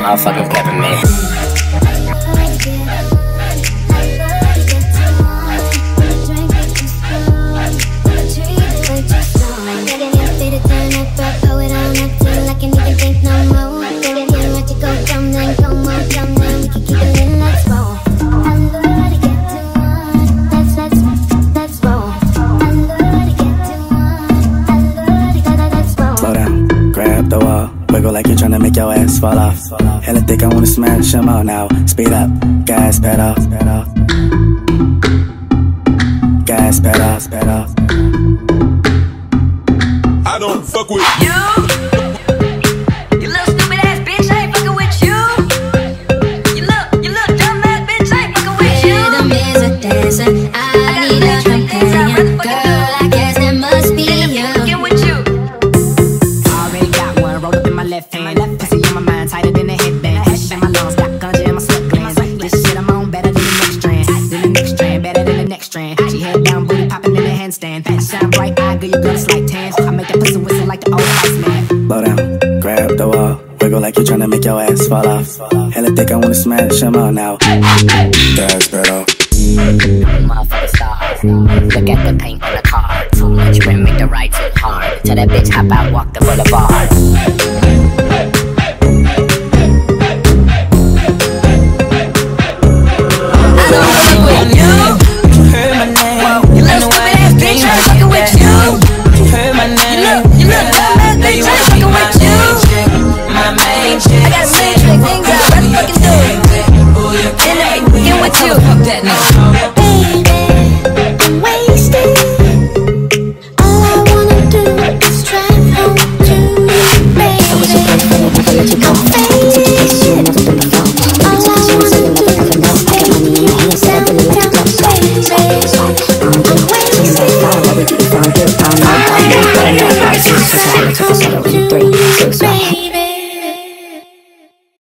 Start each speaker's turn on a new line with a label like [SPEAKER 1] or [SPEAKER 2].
[SPEAKER 1] motherfucking peppermint.
[SPEAKER 2] Trying to make your ass fall off. Hella thick, I wanna smash them all now. Speed up, gas pedal, pedal. Gas pedal, pedal.
[SPEAKER 3] I don't fuck with
[SPEAKER 4] You, You look stupid ass bitch, I ain't fucking with you. You look, you look dumb bitch, I ain't fucking with you
[SPEAKER 5] rolled up in my left pussy on my mind, tighter than a headband. Head in my lungs, got ganja in my sweat glands. This shit I'm on better than the next strand. Than the next strand, better than the next strand. She head down, booty popping in the handstand. Fat shine bright, eye, girl, your girl is like tan. I make that pussy whistle like the old ice man.
[SPEAKER 2] Slow down, grab the wall, wiggle like you're trying to make your ass fall off. Hella thick, I wanna smash them all now. Gas pedal.
[SPEAKER 1] Motherfucking stars. Look at the paint on the car. Too much rim, make the right too hard. Tell that bitch hop out, walk the boulevard.
[SPEAKER 6] I'm wasted.